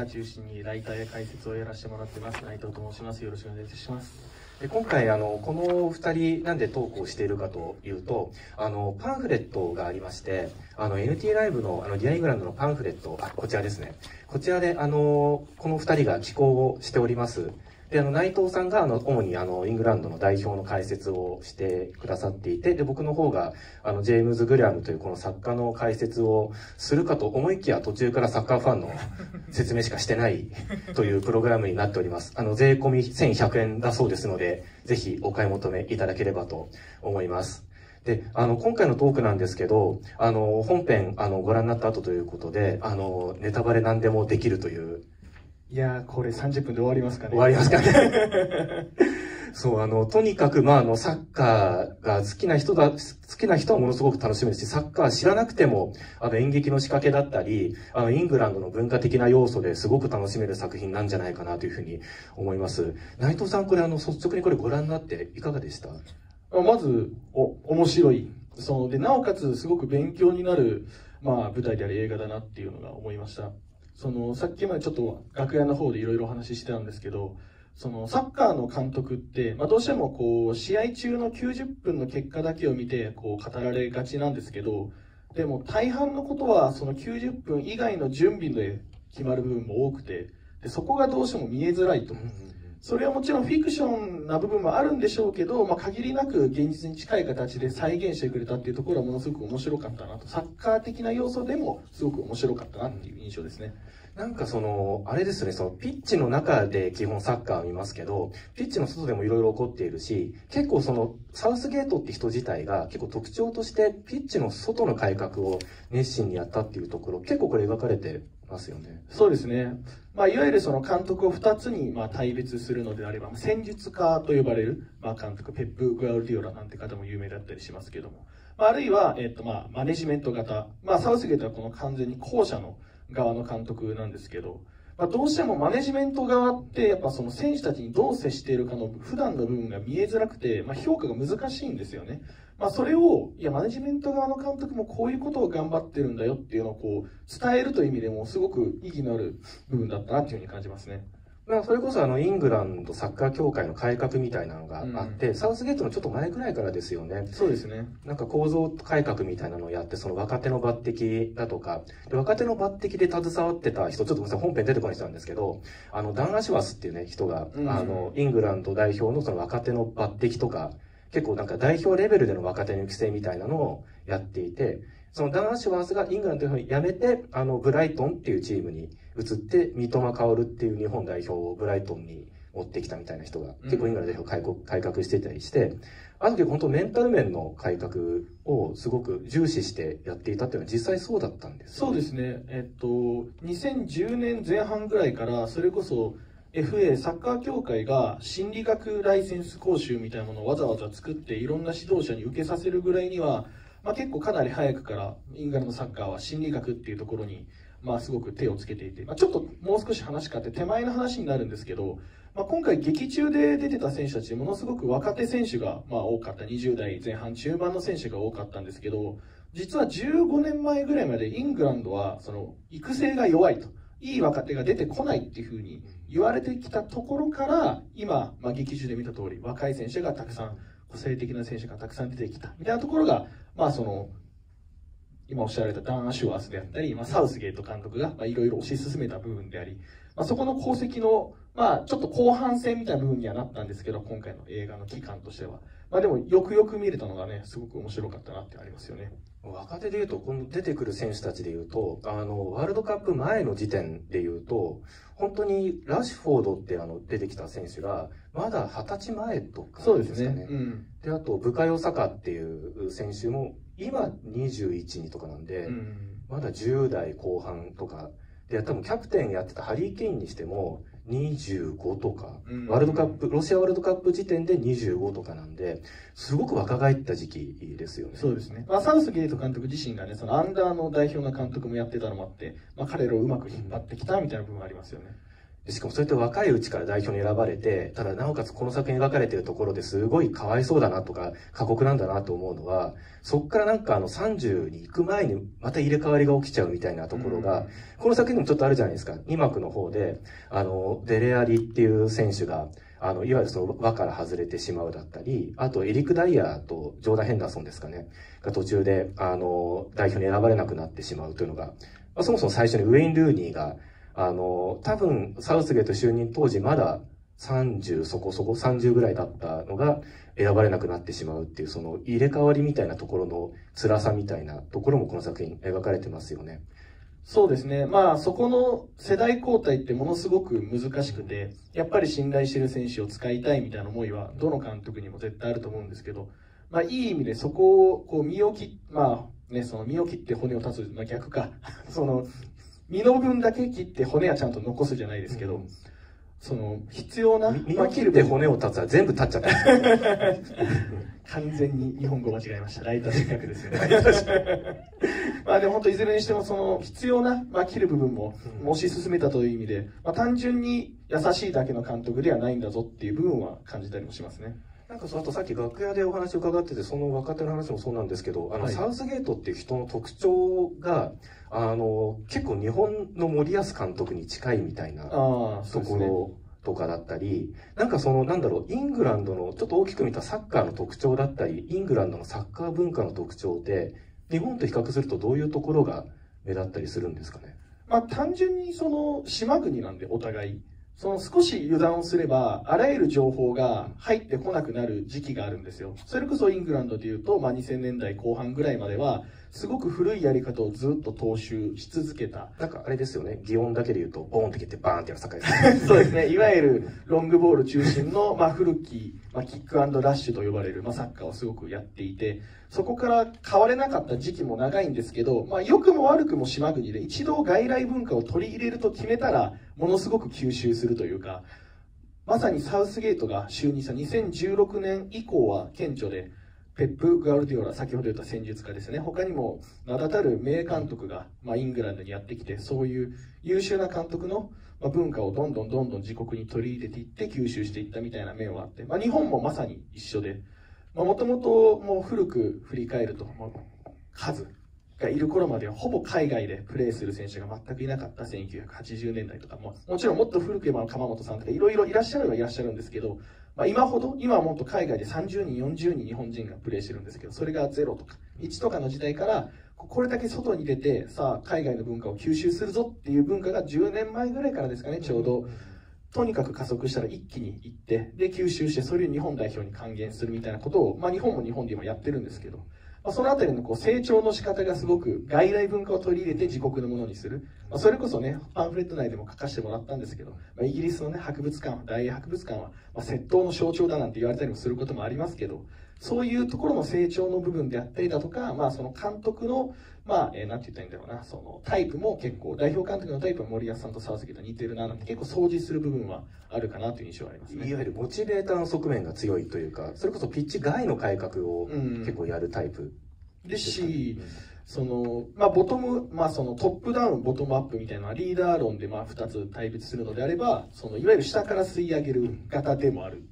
カー中心にライターや解説をやらせてもらってます。内藤と申します。よろしくお願いいたします。で今回あのこの2人なんでトークをしているかというとあのパンフレットがありましてあの NT ライブのあのディアイングランドのパンフレットあこちらですね。こちらであのこの2人が寄稿をしております。であの内藤さんがあの主にあのイングランドの代表の解説をしてくださっていてで僕の方があのジェームズ・グラムというこの作家の解説をするかと思いきや途中からサッカーファンの説明しかしてないというプログラムになっております。あの税込み1100円だそうですのでぜひお買い求めいただければと思います。で、あの、今回のトークなんですけど、あの、本編、あの、ご覧になった後ということで、あの、ネタバレ何でもできるといういやこれ30分で終わりますかね。終わりますかね。そう、あの、とにかく、まあ、あの、サッカーが好きな人だ、好きな人はものすごく楽しめるし、サッカー知らなくても、あの、演劇の仕掛けだったり、あの、イングランドの文化的な要素ですごく楽しめる作品なんじゃないかなというふうに思います。内藤さん、これ、あの、率直にこれご覧になっていかがでした？まず、お、面白い。その、で、なおかつ、すごく勉強になる、まあ、舞台であり映画だなっていうのが思いました。そのさっきまでちょっと楽屋の方でいろいろお話ししてたんですけどそのサッカーの監督って、まあ、どうしてもこう試合中の90分の結果だけを見てこう語られがちなんですけどでも大半のことはその90分以外の準備で決まる部分も多くてでそこがどうしても見えづらいと。それはもちろんフィクションな部分もあるんでしょうけど、まあ、限りなく現実に近い形で再現してくれたっていうところはものすごく面白かったなとサッカー的な要素でもすごく面白かったなっていう印象ですね。なんかその、あれですね、そのピッチの中で基本サッカーを見ますけど、ピッチの外でもいろいろ起こっているし、結構その、サウスゲートって人自体が結構特徴としてピッチの外の改革を熱心にやったっていうところ、結構これ描かれてますよね。そうですね。まあ、いわゆるその監督を2つにまあ対別するのであれば、戦術家と呼ばれる、まあ、監督、ペップ・グアウディオラなんて方も有名だったりしますけども、まあ、あるいは、えっと、まあ、マネジメント型。まあ、サウスゲートはこの完全に後者の側の監督なんですけど、まあ、どうしてもマネジメント側ってやっぱその選手たちにどう接しているかの普段の部分が見えづらくて、まあ、評価が難しいんですよね。まあ、それを、いや、マネジメント側の監督もこういうことを頑張ってるんだよっていうのをこう、伝えるという意味でもすごく意義のある部分だったなっていうふうに感じますね。まあ、それこそあの、イングランドサッカー協会の改革みたいなのがあって、うん、サウスゲートのちょっと前くらいからですよね。そうですね。なんか構造改革みたいなのをやって、その若手の抜擢だとか、で若手の抜擢で携わってた人、ちょっとごめんなさい、本編出てこない人なんですけど、あの、ダン・アシュワスっていうね、人が、うん、あの、イングランド代表のその若手の抜擢とか、結構なんか代表レベルでの若手の育成みたいなのをやっていて、そのダン・アシュワースがイングランドを辞めて、あの、ブライトンっていうチームに移って、三笘薫っていう日本代表をブライトンに持ってきたみたいな人が、結構イングランド代表改革改革してたりして、あの時本当メンタル面の改革をすごく重視してやっていたっていうのは実際そうだったんです、ね、そうですね。えっと、2010年前半ぐらいから、それこそ FA サッカー協会が心理学ライセンス講習みたいなものをわざわざ作っていろんな指導者に受けさせるぐらいにはまあ、結構かなり早くからイングランドサッカーは心理学っていうところに、まあ、すごく手をつけていて、まあ、ちょっともう少し話変わって手前の話になるんですけど、まあ、今回劇中で出てた選手たちものすごく若手選手が、まあ、多かった。20代前半中盤の選手が多かったんですけど実は15年前ぐらいまでイングランドはその育成が弱いと。いい若手が出てこないっていうふうに言われてきたところから今、まあ、劇中で見た通り若い選手がたくさん個性的な選手がたくさん出てきた。みたいなところが、まあその、今おっしゃられたダン・アシュワースであったり、まあ、サウスゲート監督がいろいろ推し進めた部分であり、まあ、そこの功績の、まあ、ちょっと後半戦みたいな部分にはなったんですけど、今回の映画の期間としては。まあでも、よくよく見れたのがね、すごく面白かったなってありますよね。若手で言うと、この出てくる選手たちで言うと、あの、ワールドカップ前の時点で言うと、本当にラッシュフォードってあの出てきた選手が、まだ二十歳前とか、ね、そうですね。うん、で、あと、ブカヨサカっていう選手も、今21にとかなんで、うん、まだ10代後半とか、で、多分キャプテンやってたハリー・ケインにしても、25とか、ワールドカップ、ロシアワールドカップ時点で25とかなんで、すごく若返った時期ですよね。そうですね。まあ、サウスゲート監督自身がね、そのアンダーの代表の監督もやってたのもあって、まあ、彼らをうまく引っ張ってきたみたいな部分がありますよね。しかもそうやって若いうちから代表に選ばれて、ただなおかつこの作品描かれてるところですごいかわいそうだなとか、過酷なんだなと思うのは、そっからなんかあの30に行く前にまた入れ替わりが起きちゃうみたいなところが、この作品でもちょっとあるじゃないですか。2幕の方で、あの、デレアリっていう選手が、あの、いわゆるその輪から外れてしまうだったり、あとエリック・ダイヤーとジョーダン・ヘンダーソンですかね、が途中で、あの、代表に選ばれなくなってしまうというのが、まあ、そもそも最初にウェイン・ルーニーが、あの、多分、サウスゲート就任当時まだ30そこそこ、30ぐらいだったのが選ばれなくなってしまうっていう、その入れ替わりみたいなところの辛さみたいなところもこの作品描かれてますよね。そうですね。まあ、そこの世代交代ってものすごく難しくて、やっぱり信頼してる選手を使いたいみたいな思いは、どの監督にも絶対あると思うんですけど、まあ、いい意味でそこを、こう、身を切まあ、ね、その身を切って骨を立つ、まあ逆か。その、身の分だけ切って骨はちゃんと残すじゃないですけど、うん、その、必要な、身を切って骨を立つは全部立っちゃった。完全に日本語間違えました。ライター失格ですよね。まあでも本当いずれにしてもその必要な、まあ、切る部分も推し進めたという意味で、まあ、単純に優しいだけの監督ではないんだぞっていう部分は感じたりもしますね。なんかその後さっき楽屋でお話を伺ってて、その若手の話もそうなんですけど、あの、はい、サウスゲートっていう人の特徴が、あの、結構日本の森保監督に近いみたいなところとかだったり、なんかその、なんだろう、イングランドの、ちょっと大きく見たサッカーの特徴だったり、イングランドのサッカー文化の特徴で、日本と比較するとどういうところが目立ったりするんですかね？まあ単純にその島国なんでお互い。その少し油断をすれば、あらゆる情報が入ってこなくなる時期があるんですよ。それこそイングランドで言うと、まあ2000年代後半ぐらいまでは、すごく古いやり方をずっと踏襲し続けた。なんかあれですよね、擬音だけで言うと、ボーンって切ってバーンってやる境です そうですね。いわゆる ロングボール中心の、まあ古き、まあキックラッシュと呼ばれる、まあサッカーをすごくやっていて、そこから変われなかった時期も長いんですけど、まあ良くも悪くも島国で一度外来文化を取り入れると決めたら、ものすごく吸収するというか、まさにサウスゲートが就任した2016年以降は顕著で、ペップ・ガルディオラ、先ほど言った戦術家ですね。他にも名だたる名監督が、まあ、イングランドにやってきて、そういう優秀な監督の、まあ、文化をどんどんどんどん自国に取り入れていって吸収していったみたいな面はあって、まあ、日本もまさに一緒で、まあもともともう古く振り返ると、数がいる頃まではほぼ海外でプレーする選手が全くいなかった1980年代とかも、もちろんもっと古く言えば鎌本さんとかいろいろいらっしゃるはいらっしゃるんですけど、まあ、今ほど、今はもっと海外で30人、40人日本人がプレーしてるんですけど、それが0とか。1とかの時代から、これだけ外に出て、さあ、海外の文化を吸収するぞっていう文化が10年前ぐらいからですかね、ちょうど。とにかく加速したら一気に行って、で、吸収して、それを日本代表に還元するみたいなことを、まあ、日本も日本で今やってるんですけど、まあ、そのあたりのこう成長の仕方がすごく外来文化を取り入れて自国のものにする。まあ、それこそね、パンフレット内でも書かせてもらったんですけど、まあ、イギリスのね、博物館、大英博物館は、ま、窃盗の象徴だなんて言われたりもすることもありますけど、そういうところの成長の部分であったりだとか、まあその監督の、まあ、えー、なんて言ったらいいんだろうな、そのタイプも結構、代表監督のタイプは森保さんと沢崎と似てるな、なんて結構掃除する部分はあるかなという印象はありますね。いわゆるモチベーターの側面が強いというか、それこそピッチ外の改革を結構やるタイプ。うんですし、その、まあ、ボトム、まあ、そのトップダウン、ボトムアップみたいなリーダー論で、まあ、二つ対立するのであれば、その、いわゆる下から吸い上げる型でもある。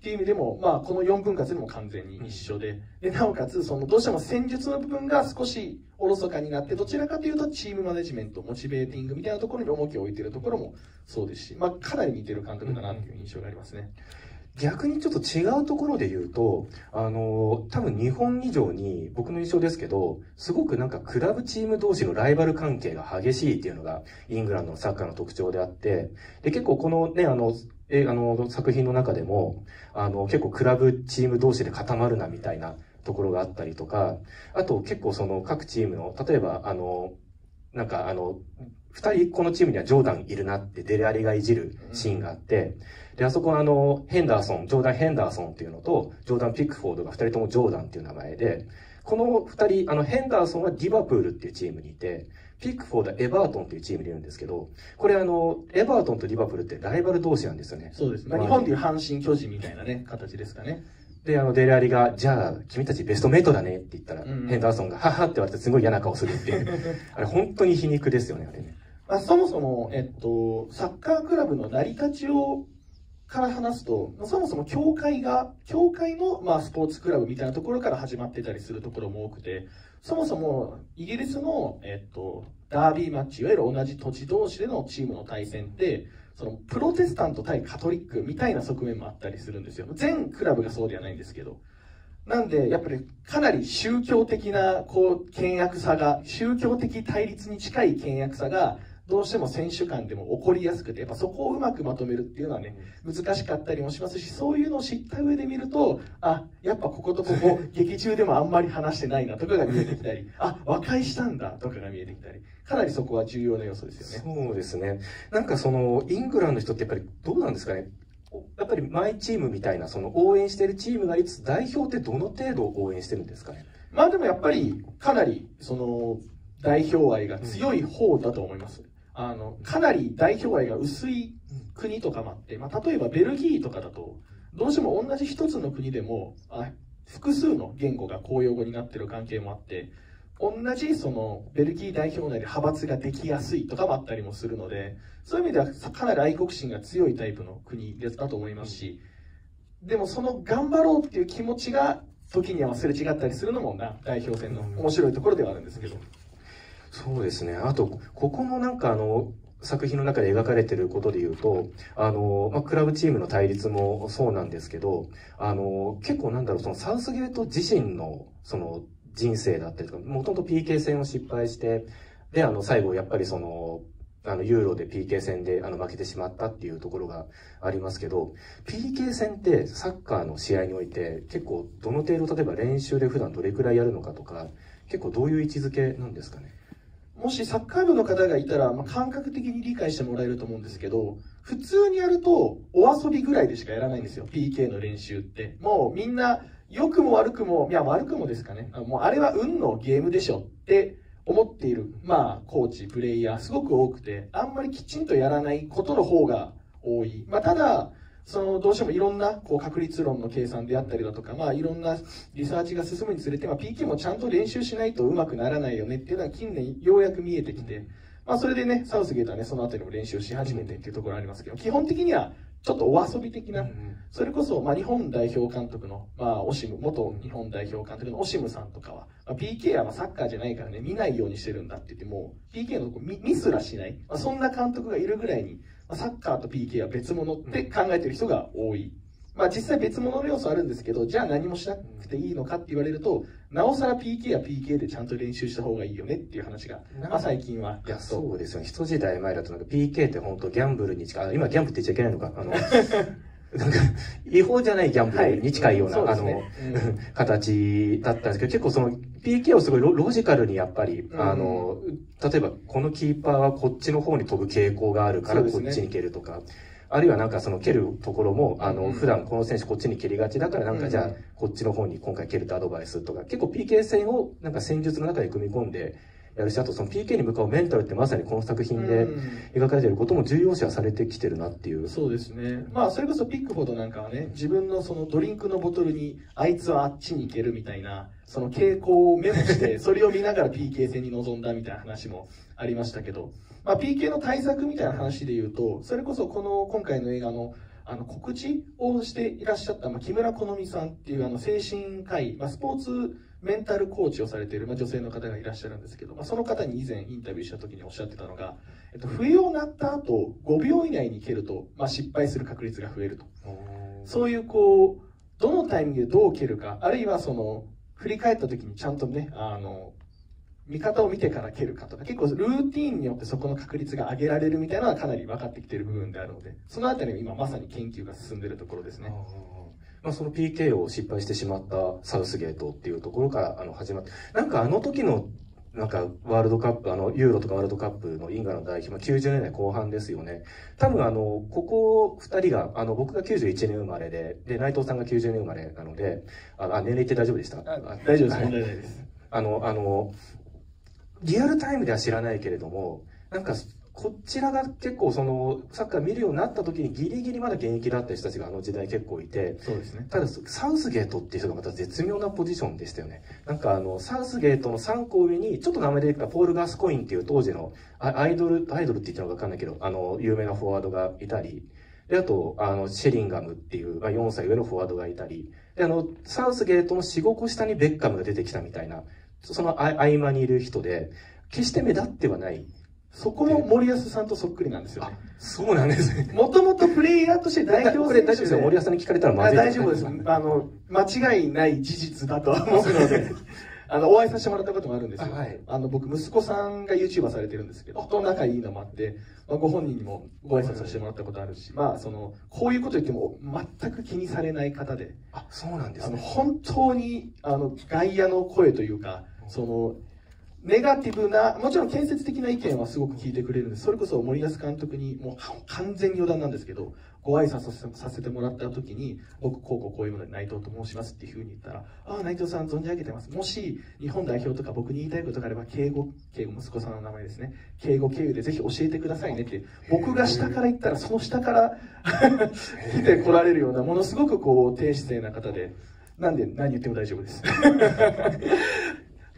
っていう意味でも、まあ、この4分割でも完全に一緒で、で、なおかつ、その、どうしても戦術の部分が少しおろそかになって、どちらかというと、チームマネジメント、モチベーティングみたいなところに重きを置いているところもそうですし、まあ、かなり似てる監督だなという印象がありますね。うん逆にちょっと違うところで言うと、あの、多分日本以上に僕の印象ですけど、すごくなんかクラブチーム同士のライバル関係が激しいっていうのがイングランドのサッカーの特徴であって、で、結構このね、あの、映画の作品の中でも、あの、結構クラブチーム同士で固まるなみたいなところがあったりとか、あと結構その各チームの、例えばあの、なんかあの、二人このチームにはジョーダンいるなってデレアリがいじるシーンがあって、で、あそこはあの、ヘンダーソン、ジョーダン・ヘンダーソンっていうのと、ジョーダン・ピックフォードが二人ともジョーダンっていう名前で、この二人、あの、ヘンダーソンはディバプールっていうチームにいて、ピックフォードはエバートンっていうチームにいるんですけど、これあの、エバートンとディバプールってライバル同士なんですよね。そうです。まあ、日本でいう阪神巨人みたいなね、形ですかね。で、あの、デレアリが、じゃあ、君たちベストメイトだねって言ったら、うん、ヘンダーソンが、ははって言われてすごい嫌な顔するっていう。あれ、本当に皮肉ですよね、あれね。まあ、そもそも、えっと、サッカークラブの成り立ちをから話すと、そもそも協会が、協会の、まあ、スポーツクラブみたいなところから始まってたりするところも多くて、そもそもイギリスの、えっと、ダービーマッチ、いわゆる同じ土地同士でのチームの対戦って、そのプロテスタント対カトリックみたいな側面もあったりするんですよ。全クラブがそうではないんですけど。なんで、やっぱりかなり宗教的な、こう、険悪さが、宗教的対立に近い険悪さが、どうしても選手間でも起こりやすくて、やっぱそこをうまくまとめるっていうのはね、難しかったりもしますし、そういうのを知った上で見ると、あ、やっぱこことここ、劇中でもあんまり話してないなとかが見えてきたり、あ、和解したんだとかが見えてきたり、かなりそこは重要な要素ですよね。そうですね。なんかその、イングランドの人ってやっぱりどうなんですかねやっぱりマイチームみたいな、その応援してるチームがいつ代表ってどの程度応援してるんですかねまあでもやっぱり、かなり、その、代表愛が強い方だと思います。あの、かなり代表愛が薄い国とかもあって、まあ例えばベルギーとかだと、どうしても同じ一つの国でも、あ複数の言語が公用語になってる関係もあって、同じそのベルギー代表内で派閥ができやすいとかもあったりもするので、そういう意味ではかなり愛国心が強いタイプの国だと思いますし、でもその頑張ろうっていう気持ちが時には忘れ違ったりするのもな代表戦の面白いところではあるんですけど。そうですね。あと、ここのなんかあの、作品の中で描かれていることで言うと、あの、まあ、クラブチームの対立もそうなんですけど、あの、結構なんだろう、そのサウスゲート自身の、その、人生だったりとか、もともと PK 戦を失敗して、で、あの、最後、やっぱりその、あの、ユーロで PK 戦で、あの、負けてしまったっていうところがありますけど、PK 戦ってサッカーの試合において、結構、どの程度、例えば練習で普段どれくらいやるのかとか、結構どういう位置づけなんですかね？もしサッカー部の方がいたら、まあ、感覚的に理解してもらえると思うんですけど、普通にやると、お遊びぐらいでしかやらないんですよ、PK の練習って。もうみんな、良くも悪くも、いや悪くもですかね。もうあれは運のゲームでしょって思っている、まあ、コーチ、プレイヤー、すごく多くて、あんまりきちんとやらないことの方が多い。まあ、ただ、その、どうしてもいろんな、こう、確率論の計算であったりだとか、まあ、いろんなリサーチが進むにつれて、まあ、PK もちゃんと練習しないとうまくならないよねっていうのは近年ようやく見えてきて、まあ、それでね、サウスゲートはね、そのあたりも練習し始めてっていうところありますけど、基本的には、ちょっとお遊び的な、それこそ、まあ、日本代表監督の、まあ、オシム、元日本代表監督のオシムさんとかは、まあ、PK はまあサッカーじゃないからね、見ないようにしてるんだって言っても、PK のとこミミスらしない、まあ、そんな監督がいるぐらいに、まあ、サッカーと PK は別物って考えてる人が多い。まあ実際別物の要素あるんですけど、じゃあ何もしなくていいのかって言われると、なおさら PK は PK でちゃんと練習した方がいいよねっていう話が、まあ最近は。いや、そうですよね。一時代前だとなんか PK って本当ギャンブルに近い、今ギャンブルって言っちゃいけないのか、あの、なんか、違法じゃないギャンブルに近いような、はい、あの、ねうん、形だったんですけど、結構その PK をすごいロジカルにやっぱり、うん、あの、例えばこのキーパーはこっちの方に飛ぶ傾向があるからこっちに蹴るとか、あるいはなんかその蹴るところも、あの、普段この選手こっちに蹴りがちだからなんかじゃあこっちの方に今回蹴るとアドバイスとか、結構 PK 戦をなんか戦術の中で組み込んで、やるし、あとその PK に向かうメンタルってまさにこの作品で描かれていることも重要視はされてきてるなっていう。そうですね。まあそれこそピックフォードなんかはね、自分のそのドリンクのボトルにあいつはあっちに行けるみたいな、その傾向をメモして、それを見ながら PK 戦に臨んだみたいな話もありましたけど、まあ PK の対策みたいな話で言うと、それこそこの今回の映画のあの告知をしていらっしゃった、まあ、木村好美さんっていうあの精神科医、まあ、スポーツメンタルコーチをされている、まあ、女性の方がいらっしゃるんですけど、まあ、その方に以前インタビューした時におっしゃってたのが、えっと、笛を鳴った後5秒以内に蹴ると、まあ、失敗する確率が増えると。そういうこうどのタイミングでどう蹴るかあるいはその振り返った時にちゃんとねあの見方を見てから蹴るかとか結構ルーティンによってそこの確率が上げられるみたいなのはかなり分かってきている部分であるのでそのあたりは今まさに研究が進んでいるところですね。まあ、その PK を失敗してしまったサウスゲートっていうところからあの始まって、なんかあの時のなんかワールドカップ、あの、ユーロとかワールドカップのイングランド代表、まあ、90年代後半ですよね。多分あの、ここ二人が、あの、僕が91年生まれで、で、内藤さんが90年生まれなので、あ、年齢って大丈夫でした？大丈夫です、問題ないです。あの、あの、リアルタイムでは知らないけれども、なんか、こちらが結構その、サッカー見るようになった時にギリギリまだ現役だった人たちがあの時代結構いて、そうですね。ただ、サウスゲートっていう人がまた絶妙なポジションでしたよね。なんかあの、サウスゲートの3個上に、ちょっと名前出てきたポール・ガスコインっていう当時のアイドル、アイドルって言ったのかわかんないけど、あの、有名なフォワードがいたり、で、あと、あの、シェリンガムっていう、まあ、4歳上のフォワードがいたり、で、あの、サウスゲートの4、5個下にベッカムが出てきたみたいな、その合間にいる人で、決して目立ってはない。そこも森保さんとそっくりなんですよね。そうなんですね。もともとプレイヤーとして代表これ大丈夫ですよ。森保さんに聞かれたらまずい。大丈夫です。あの、間違いない事実だと思うので。あの、お会いさせてもらったこともあるんですよ。はい、あの、僕、息子さんが YouTuber されてるんですけど、と仲いいのもあって、まあ、ご本人にもご挨拶させてもらったことあるし、まあ、その、こういうこと言っても全く気にされない方で。あ、そうなんですね。あの、本当に、あの、外野の声というか、その、ネガティブな、もちろん建設的な意見はすごく聞いてくれるんです。それこそ森保監督に、もう完全に余談なんですけど、ご挨拶させてもらった時に、僕、こうこうこういうもので内藤と申しますっていうふうに言ったら、ああ、内藤さん存じ上げてます。もし、日本代表とか僕に言いたいことがあれば、敬語、敬語、息子さんの名前ですね。敬語経由でぜひ教えてくださいねって、僕が下から言ったら、その下から 来て来られるような、ものすごくこう、低姿勢な方で、なんで何言っても大丈夫です。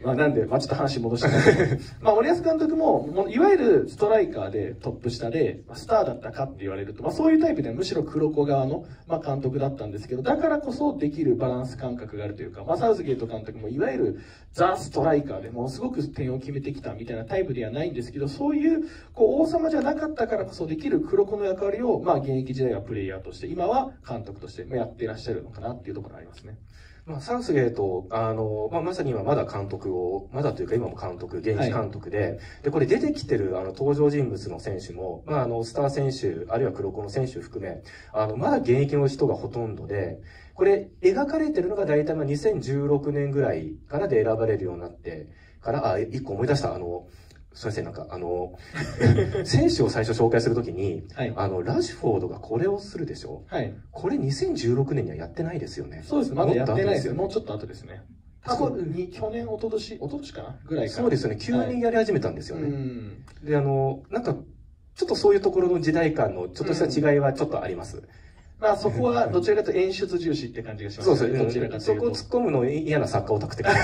まあ、なんで、まあ、ちょっと話戻して、まあ、森保監督も、いわゆるストライカーでトップ下で、スターだったかって言われると、まあ、そういうタイプではむしろ黒子側の、まあ、監督だったんですけど、だからこそできるバランス感覚があるというか、まあ、サウスゲート監督もいわゆるザ・ストライカーでもすごく点を決めてきたみたいなタイプではないんですけど、そういう、こう、王様じゃなかったからこそできる黒子の役割を、まあ、現役時代はプレイヤーとして、今は監督としてやっていらっしゃるのかなっていうところがありますね。まあ、サウスゲート、あの、まあ、まさに今まだ監督を、まだというか今も監督、現役監督で、はい、で、これ出てきてるあの登場人物の選手も、まあ、あの、スター選手、あるいは黒子の選手含め、あの、まだ現役の人がほとんどで、これ描かれてるのが大体まあ2016年ぐらいからで選ばれるようになってから、あ、一個思い出した、あの、すみません、なんか、あの、選手を最初紹介するときに、はい、あの、ラジフォードがこれをするでしょ？はい。これ2016年にはやってないですよね。そうです。まだやってないですよ。もうちょっと後ですね。過去に、去年、一昨年、一昨年かなぐらいかそうですよね。急にやり始めたんですよね。はい、で、あの、なんか、ちょっとそういうところの時代感のちょっとした違いはちょっっとあります。まあそこはどちらかというと演出重視って感じがしますね。そうですね。どちらかというと。そこを突っ込むの嫌な作家オタクって感じ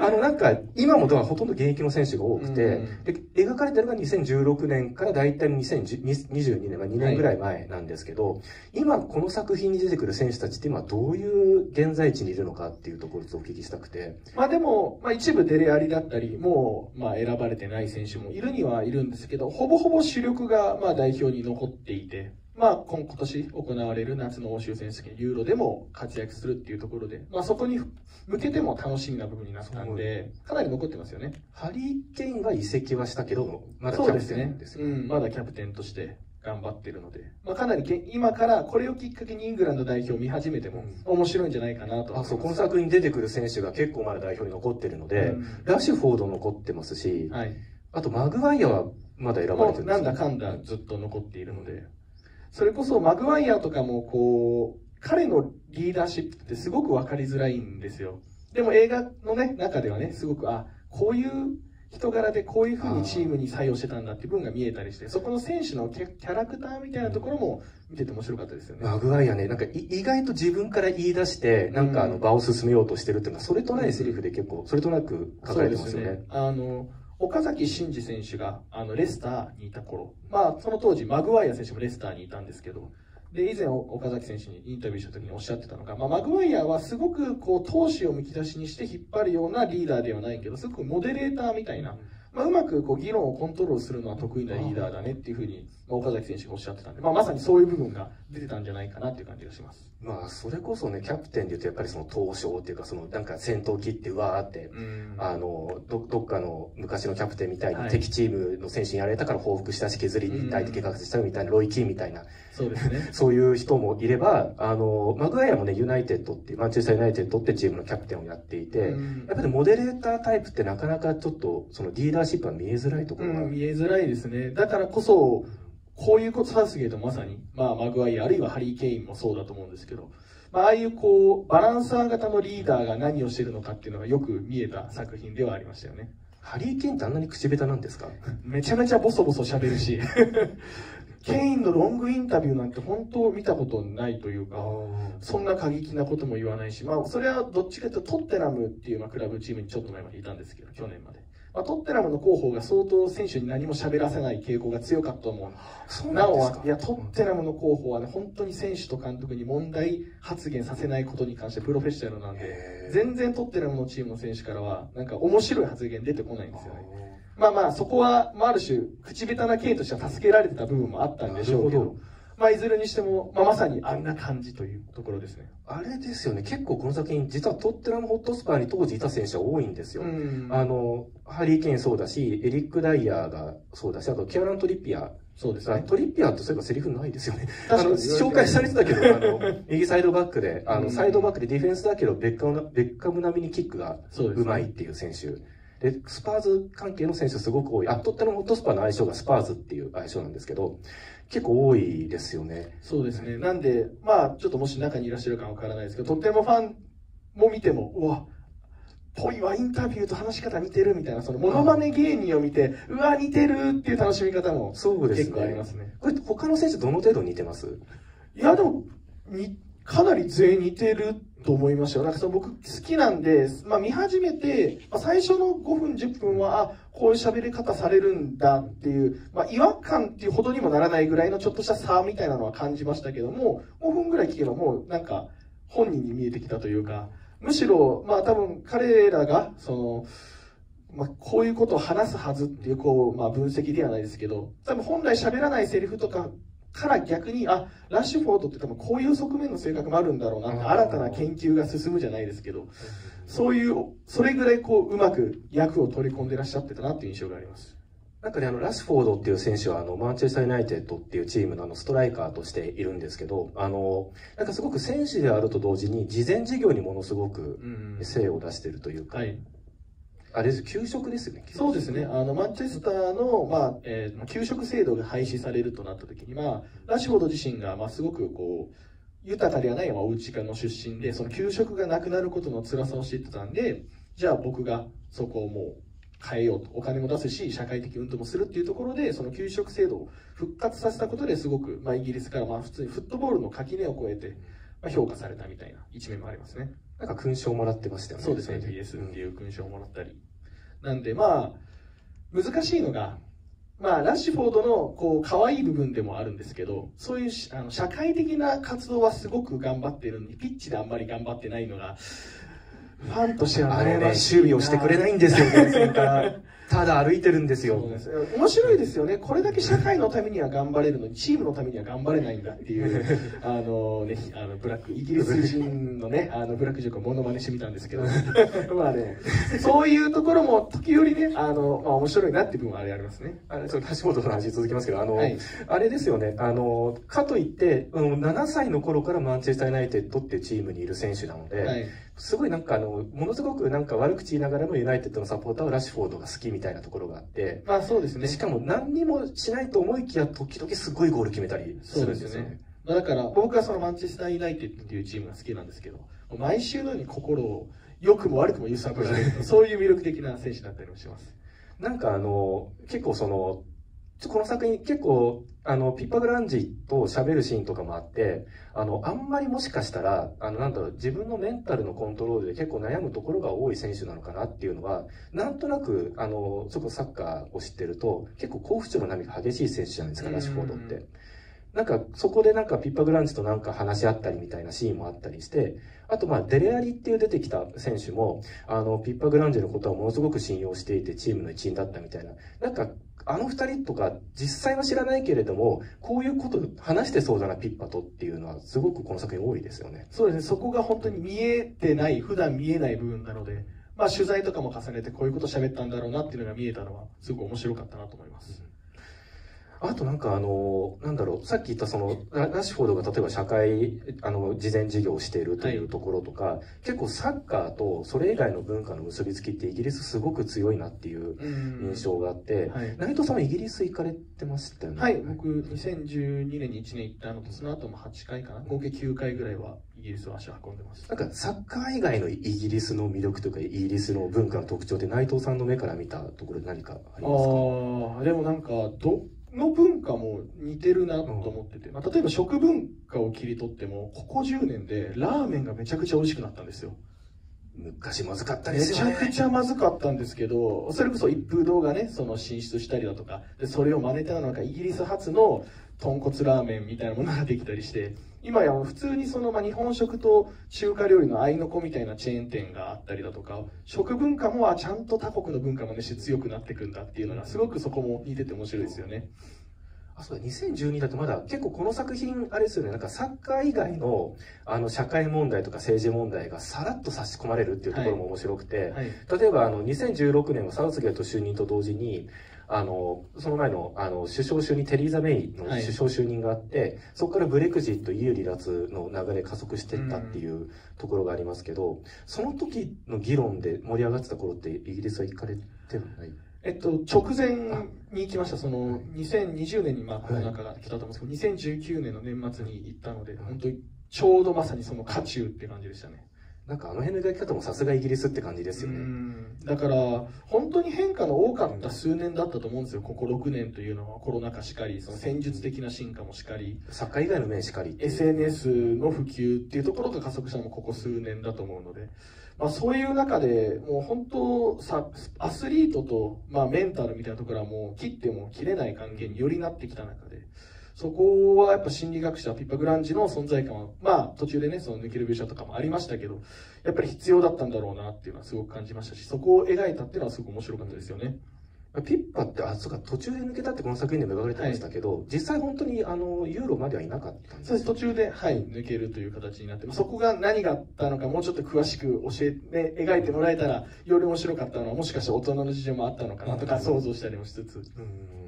あのなんか、今もほとんど現役の選手が多くて、うん、で描かれてるのが2016年から大体2022年、まあ、2年ぐらい前なんですけど、はい、今この作品に出てくる選手たちって今どういう現在地にいるのかっていうところをお聞きしたくて。まあでも、まあ一部デレアリだったり、もうまあ選ばれてない選手もいるにはいるんですけど、ほぼほぼ主力がまあ代表に残っていて、まあ、今年行われる夏の欧州選手権ユーロでも活躍するっていうところで、まあ、そこに向けても楽しみな部分になったんで、かなり残ってますよね。ハリー・ケインが移籍はしたけど、まだキャプテンですよね。うん、まだキャプテンとして頑張ってるので、まあ、かなり今からこれをきっかけにイングランド代表を見始めても面白いんじゃないかなと、あそうこの作品に出てくる選手が結構まだ代表に残ってるので、うん、ラッシュフォード残ってますし、はい、あとマグワイアはまだ選ばれてるんですなんだかんだずっと残っているので。それこそマグワイアとかもこう、彼のリーダーシップってすごくわかりづらいんですよ。でも映画のね、中ではね、すごく、あ、こういう人柄でこういうふうにチームに作用してたんだっていう部分が見えたりして、そこの選手のキャラクターみたいなところも見てて面白かったですよね。マグワイアね、なんか意外と自分から言い出して、なんかあの場を進めようとしてるっていうのは、それとないセリフで結構、それとなく書かれてますよね。ねあの、岡崎慎司選手があのレスターにいた頃、まあ、その当時、マグワイア選手もレスターにいたんですけど、で、以前、岡崎選手にインタビューした時におっしゃってたのが、まあ、マグワイアはすごく、こう、闘志をむき出しにして引っ張るようなリーダーではないけど、すごくモデレーターみたいな、まあ、うまくこう議論をコントロールするのは得意なリーダーだねっていうふうに、まあ、岡崎選手がおっしゃってたんで、まあ、まさにそういう部分が出てたんじゃないかなっていう感じがします。まあ、それこそね、キャプテンで言うとやっぱりその闘将っていうか、そのなんか戦闘機ってうわーって、あの、ど、どっかの昔のキャプテンみたいに敵チームの選手にやられたから報復したし削りに大敵覚醒したみたいな、ロイ・キーみたいな、そうですね。そういう人もいれば、あの、マグワイアもね、ユナイテッドっていう、マンチェスターユナイテッドってチームのキャプテンをやっていて、やっぱりモデレータータイプってなかなかちょっと、そのリーダーシップは見えづらいところが、うん、見えづらいですね。だからこそ、こういうこと、サウスゲートまさに、まあ、マグワイア、あるいはハリー・ケインもそうだと思うんですけど、まあ、ああいうこう、バランサー型のリーダーが何をしてるのかっていうのがよく見えた作品ではありましたよね。ハリー・ケインってあんなに口下手なんですか？めちゃめちゃボソボソ喋るし ケインのロングインタビューなんて本当見たことないというかそんな過激なことも言わないし、まあ、それはどっちかというとトッテナムっていうまあクラブチームにちょっと前までいたんですけど去年まで。まあ、トッテナムの広報が相当選手に何も喋らせない傾向が強かったと思う。なおいや、トッテナムの広報はね、本当に選手と監督に問題発言させないことに関してプロフェッショナルなんで、全然トッテナムのチームの選手からは、なんか面白い発言出てこないんですよね。まあまあ、そこは、まあ、ある種、口下手な系としては助けられてた部分もあったんでしょうけど、まあ、いずれにしても、まあ、まさにあんな感じというところですね。あれですよね、結構この作品、実はトッテナムホットスパーに当時いた選手は多いんですよ。あの、ハリー・ケインそうだし、エリック・ダイヤーがそうだし、あと、キャラン・トリッピア。そうですね。トリッピアってそういえばセリフないですよね。あの、紹介されてたけど、あの、右サイドバックで、あの、サイドバックでディフェンスだけど、ベッカム、ベッカム並みにキックがうまいっていう選手。で、スパーズ関係の選手すごく多い。あ、トッテナムホットスパーの愛称がスパーズっていう愛称なんですけど、結構多いですよね。そうですね。なんで、まあ、ちょっともし中にいらっしゃるかわからないですけど、トッテナムファンも見ても、うわ、ぽいわ、インタビューと話し方似てるみたいな、そのモノマネ芸人を見て、うわ、似てるっていう楽しみ方も結構ありますね。これ、他の選手どの程度似てます？いや、でも、に、かなり全員似てると思いましたよ。なんかその僕好きなんで、まあ見始めて、まあ、最初の5分10分は、あ、こういう喋り方されるんだっていう、まあ違和感っていうほどにもならないぐらいのちょっとした差みたいなのは感じましたけども、5分ぐらい聞けばもうなんか本人に見えてきたというか、むしろ、まあ多分彼らが、その、まあ、こういうことを話すはずっていう、こう、まあ、分析ではないですけど、多分本来喋らないセリフとかから逆に、あ、ラッシュフォードって多分こういう側面の性格もあるんだろうなって、新たな研究が進むじゃないですけど、そういう、それぐらいこう、うまく役を取り込んでらっしゃってたなっていう印象があります。なんかね、あの、ラッシュフォードっていう選手は、あの、マンチェスターユナイテッドっていうチームのあの、ストライカーとしているんですけど、あの、なんかすごく選手であると同時に、事前事業にものすごく精を出してるというか、うんうんはいあれです、給食ですよね。そうですね。あの、マンチェスターの、まあ、えー、給食制度が廃止されるとなった時に、まあ、ラッシュフォード自身が、まあ、すごくこう、豊かではない、まあ、お家の出身で、その給食がなくなることの辛さを知ってたんで、じゃあ僕がそこをもう変えようと。お金も出すし、社会的運動もするっていうところで、その給食制度を復活させたことですごく、まあ、イギリスから、まあ、普通にフットボールの垣根を越えて、まあ、評価されたみたいな一面もありますね。なんか勲章もらってましたよね。そうですね。BS っていう勲章をもらったり。なんでまあ、難しいのが、まあ、ラッシュフォードの、こう、可愛い部分でもあるんですけど、そういう、あの、社会的な活動はすごく頑張ってるのに、ピッチであんまり頑張ってないのが、ファンとしてはあれね、守備をしてくれないんですよね、ただ歩いてるんですよ。す面白いですよね。これだけ社会のためには頑張れるのに、チームのためには頑張れないんだっていう、あのね、あの、ブラック、イギリス人のね、あの、ブラック塾をモノマネしてみたんですけど、まあね、そういうところも時折ね、あの、まあ面白いなっていう部分はあれありますね。あれ、そ橋本の話続きますけど、あの、はい、あれですよね、あの、かといって、うん、7歳の頃からマンチェスターユナイテッドってチームにいる選手なので、はいすごいなんかあの、ものすごくなんか悪口言いながらもユナイテッドのサポーターはラッシュフォードが好きみたいなところがあって。まあそうですね。しかも何にもしないと思いきや時々すごいゴール決めたりするんですよね。まあ、だから僕はそのマンチェスターユナイテッドっていうチームが好きなんですけど、毎週のように心を良くも悪くも揺さぶられるそういう魅力的な選手だったりもします。なんかあの、結構その、この作品結構、あの、ピッパグランジと喋るシーンとかもあって、あの、あんまりもしかしたら、あの、なんだろう、自分のメンタルのコントロールで結構悩むところが多い選手なのかなっていうのは、なんとなく、あの、そこサッカーを知ってると、結構幸福調の波が激しい選手じゃないですか、ラッシュフォードって。なんか、そこでなんかピッパグランジとなんか話し合ったりみたいなシーンもあったりして、あとまあ、デレアリっていう出てきた選手も、あの、ピッパグランジのことはものすごく信用していて、チームの一員だったみたいな。なんか、あの二人とか実際は知らないけれども、こういうこと話してそうだな、ピッパとっていうのはすごくこの作品多いですよね。そうですね。そこが本当に見えてない、普段見えない部分なので、まあ取材とかも重ねてこういうこと喋ったんだろうなっていうのが見えたのは、すごく面白かったなと思います。あとなんかあの、なんだろう、さっき言ったその、ララッシュフォードが例えば社会、あの、事前事業をしているというところとか、はい、結構サッカーとそれ以外の文化の結びつきってイギリスすごく強いなっていう印象があって、はい、内藤さんはイギリス行かれてましたよね。はい、僕2012年に1年行ったのと、その後も8回かな、合計9回ぐらいはイギリスは足を運んでます。なんかサッカー以外のイギリスの魅力というか、イギリスの文化の特徴って内藤さんの目から見たところで何かありますか？ああ、でもなんか、どの文化も似てるなと思ってて、まあ、例えば食文化を切り取っても、ここ10年でラーメンがめちゃくちゃ美味しくなったんですよ。昔まずかったですよね。めちゃくちゃまずかったんですけど、それこそ一風堂がね、その進出したりだとか、でそれを真似たのがイギリス発の豚骨ラーメンみたいなものができたりして、今や普通にそのまあ日本食と中華料理の合いの子みたいなチェーン店があったりだとか、食文化もちゃんと他国の文化もねして強くなっていくんだっていうのがすごくそこも似てて面白いですよね。あ、そうだ、2012だとまだ結構この作品、あれですよね、なんかサッカー以外の、あの、社会問題とか政治問題がさらっと差し込まれるっていうところも面白くて、はい。はい、例えばあの、2016年のサウスゲート就任と同時に、あの、その前の、あの、首相就任、テリーザ・メイの首相就任があって、はい、そこからブレクジット、EU 離脱の流れ加速していったっていうところがありますけど、その時の議論で盛り上がってた頃ってイギリスは行かれてはない？えっと、直前に行きました。その、2020年にまあコロナ禍が来たと思うんですけど、2019年の年末に行ったので、本当にちょうどまさにその渦中って感じでしたね。なんかあの辺の描き方もさすがイギリスって感じですよね。だから、本当に変化の多かった数年だったと思うんですよ。ここ6年というのはコロナ禍しかり、その戦術的な進化もしかり。サッカー以外の面しかり。SNS の普及っていうところが加速したのもここ数年だと思うので。まあ、そういう中でもう本当さアスリートと、まあ、メンタルみたいなところはもう切っても切れない関係によりなってきた中でそこはやっぱ心理学者ピッパ・グランジの存在感はまあ途中でねその抜ける描写とかもありましたけどやっぱり必要だったんだろうなっていうのはすごく感じましたしそこを描いたっていうのはすごく面白かったですよね。ピッパって、あ、そうか、途中で抜けたってこの作品でも描かれてましたけど、はい、実際本当にあの、ユーロまではいなかったんですそうです、途中で、はい、抜けるという形になって、そこが何があったのか、もうちょっと詳しく教えて、ね、描いてもらえたら、より面白かったのは、もしかして大人の事情もあったのかなとか想像したりもしつつ。うん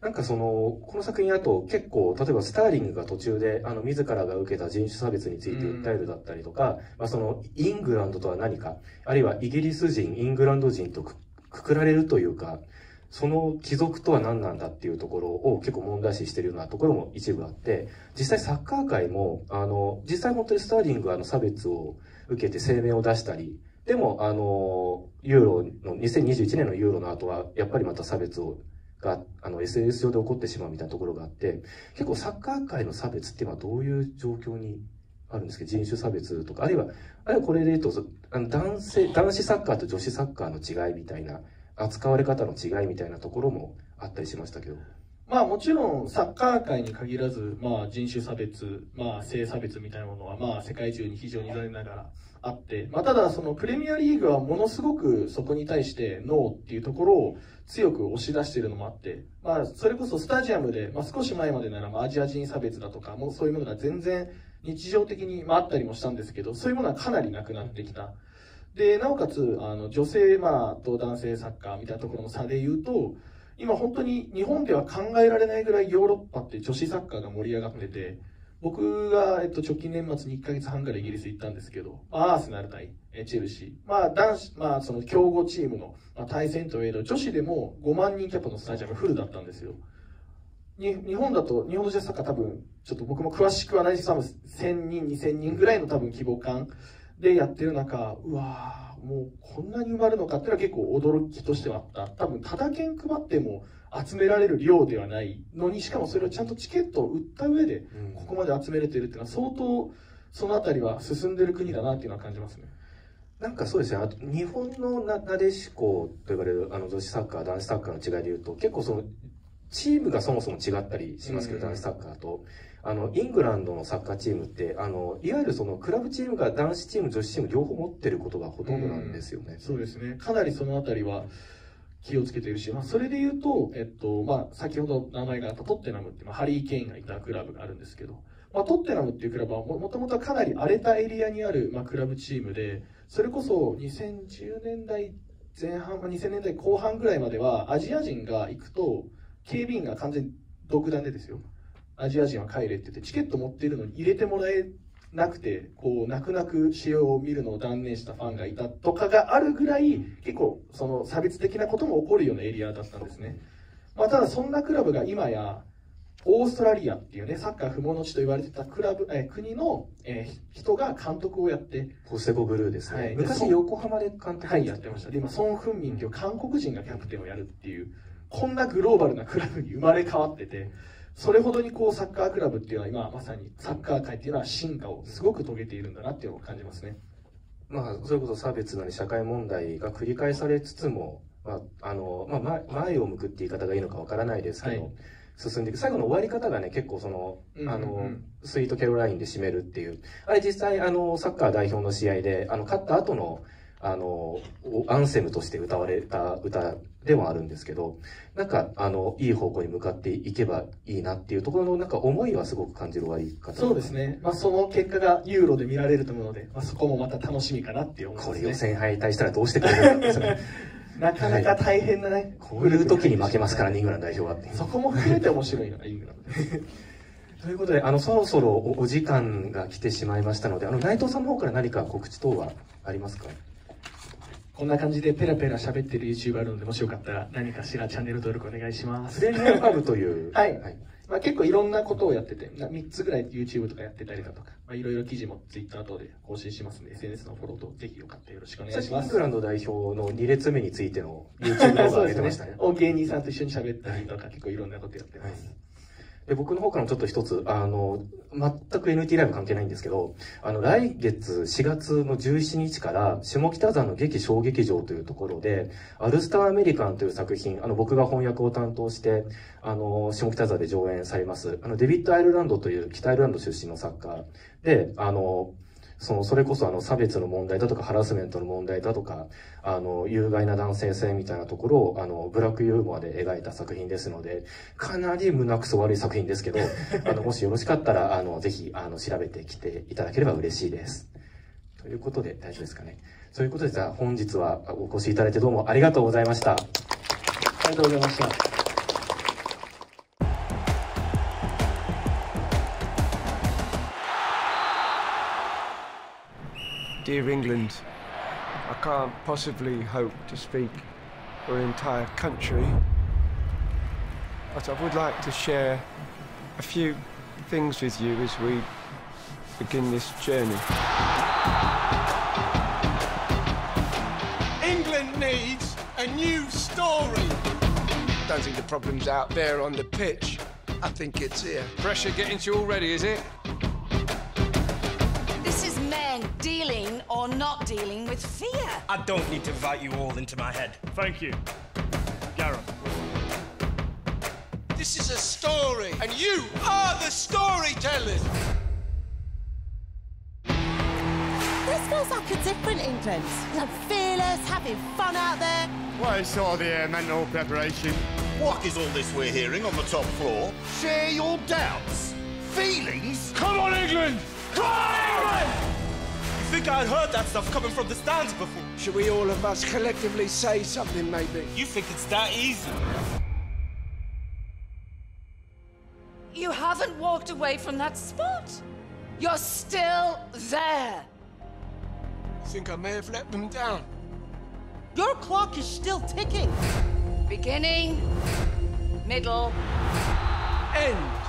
なんかその、この作品だと結構、例えばスターリングが途中で、あの、自らが受けた人種差別について訴えるだったりとか、まあその、イングランドとは何か、あるいはイギリス人、イングランド人とくくられるというか、その貴族とは何なんだっていうところを結構問題視してるようなところも一部あって、実際サッカー界も、あの、実際本当にスターリングはあの差別を受けて声明を出したり、でも、あの、ユーロの、2021年のユーロの後は、やっぱりまた差別をが、あの、SNS 上で起こってしまうみたいなところがあって、結構サッカー界の差別っていうのはどういう状況にあるんですけど、人種差別とか、あるいは、あるいはこれで言うと、あの男性、男子サッカーと女子サッカーの違いみたいな、扱われ方の違いみたいなところもあったりしましたけど。まあもちろんサッカー界に限らず、まあ人種差別、まあ性差別みたいなものはまあ世界中に非常に残念ながらあって、まあただそのプレミアリーグはものすごくそこに対してノーっていうところを強く押し出しているのもあって、まあそれこそスタジアムで、まあ少し前までならまあアジア人差別だとか、もうそういうものが全然日常的にまああったりもしたんですけど、そういうものはかなりなくなってきた。で、なおかつ、あの、女性、まあ、と男性サッカーみたいなところの差で言うと、今本当に日本では考えられないぐらいヨーロッパって女子サッカーが盛り上がってて、僕が、えっと、直近年末に1ヶ月半ぐらイギリス行ったんですけど、アーセナル対チェルシー。まあ、男子、まあ、その強豪チームの、まあ、対戦といえど、女子でも5万人キャパのスタジアムフルだったんですよ。に日本だと、日本の女子サッカー多分、ちょっと僕も詳しくはないですけど、1000人、2000人ぐらいの多分規模感でやってる中、うわぁ、もうこんなに埋まるのかっていうのは結構驚きとしてはあった。多分、ただ券配っても集められる量ではないのに、しかもそれをちゃんとチケットを売った上で、ここまで集めれてるっていうのは相当、そのあたりは進んでる国だなっていうのは感じますね。なんかそうですね。あと、日本のななでしこと呼ばれる、あの、女子サッカー、男子サッカーの違いで言うと、結構その、チームがそもそも違ったりしますけど、男子サッカーと。あの、イングランドのサッカーチームって、あの、いわゆるその、クラブチームが男子チーム、女子チーム両方持ってることがほとんどなんですよね。うそうですね。かなりそのあたりは気をつけてるし、まあ、それで言うと、えっと、まあ、先ほど名前があったトッテナムっていう、まあ、ハリー・ケインがいたクラブがあるんですけど、まあ、トッテナムっていうクラブはもともとかなり荒れたエリアにある、まあ、クラブチームで、それこそ2010年代前半、まあ、2000年代後半ぐらいまでは、アジア人が行くと、警備員が完全に独断でですよ。アジア人は帰れって言ってチケット持ってるのに入れてもらえなくてこう泣く泣く試合を見るのを断念したファンがいたとかがあるぐらい結構その差別的なことも起こるようなエリアだったんですね、まあ、ただそんなクラブが今やオーストラリアっていうねサッカー不毛の地と言われてたクラブ、え国の、えー、人が監督をやってポステコブルーですね、はい、昔横浜で監督はいやってました。で今ソン・フンミンっていう韓国人がキャプテンをやるっていうこんなグローバルなクラブに生まれ変わっててそれほどにこうサッカークラブっていうのは今まさにサッカー界っていうのは進化をすごく遂げているんだなっていうのを感じますね。まあ、それこそ差別なり社会問題が繰り返されつつも、まあ、あの、まあ、前を向くって言い方がいいのかわからないですけど、はい進んでいく。最後の終わり方がね、結構その、あの、スイートキャロラインで締めるっていう。あれ実際、あの、サッカー代表の試合で、あの、勝った後の、あの、アンセムとして歌われた歌ではあるんですけど、なんか、あの、いい方向に向かっていけばいいなっていうところの、なんか思いはすごく感じる終わり方。そうですね。まあ、その結果がユーロで見られると思うので、まあ、そこもまた楽しみかなっていう思います、ね、これ予選敗退したらどうしてくれるんですか なかなか大変なね、はい、こういう時に負けますからね、イングランド代表は。そこも含めて面白いのがイングランド ということで、あの、そろそろお時間が来てしまいましたので、あの、内藤さんの方から何か告知等はありますか？こんな感じでペラペラ喋ってる YouTube あるので、もしよかったら何かしらチャンネル登録お願いします。プレミアムという。はい。はいまあ、結構いろんなことをやってて、3つぐらい YouTube とかやってたりだとか、まあ、いろいろ記事も Twitter 等で更新しますので、SNS のフォローとぜひよかったらよろしくお願いします。イングランド代表の2列目についての YouTube 動画を上げてました ね。ね芸人さんと一緒に喋ったりとか、結構いろんなことやってます。はいで僕の方からもちょっと一つ、あの、全く NT ライブ関係ないんですけど、あの、来月4月の17日から、下北沢の劇小劇場というところで、アルスターアメリカンという作品、あの、僕が翻訳を担当して、あの、下北沢で上演されます、あの、デビッド・アイルランドという北アイルランド出身の作家で、あの、その、それこそあの、差別の問題だとか、ハラスメントの問題だとか、あの、有害な男性性みたいなところを、あの、ブラックユーモアで描いた作品ですので、かなり胸くそ悪い作品ですけど、あの、もしよろしかったら、あの、ぜひ、あの、調べてきていただければ嬉しいです。ということで、大丈夫ですかね。そういうことで、じゃあ、本日はお越しいただいてどうもありがとうございました。ありがとうございました。Dear England, I can't possibly hope to speak for an entire country, but I would like to share a few things with you as we begin this journey. England needs a new story. I Don't think the problem's out there on the pitch. I think it's here. Pressure getting to you already, is it? Dealing or not dealing with fear. I don't need to invite you all into my head. Thank you. Gareth. This is a story, and you are the storytellers. This feels like a different England. You know, fearless, having fun out there. Well, it's all the uh, mental preparation. What is all this we're hearing on the top floor? Share your doubts, feelings. Come on, England! Come on, England! Think I'd heard that stuff coming from the stands before. Should we all of us collectively say something, maybe? You think it's that easy? You haven't walked away from that spot. You're still there. I think I may have let them down. Your clock is still ticking. Beginning, middle, end.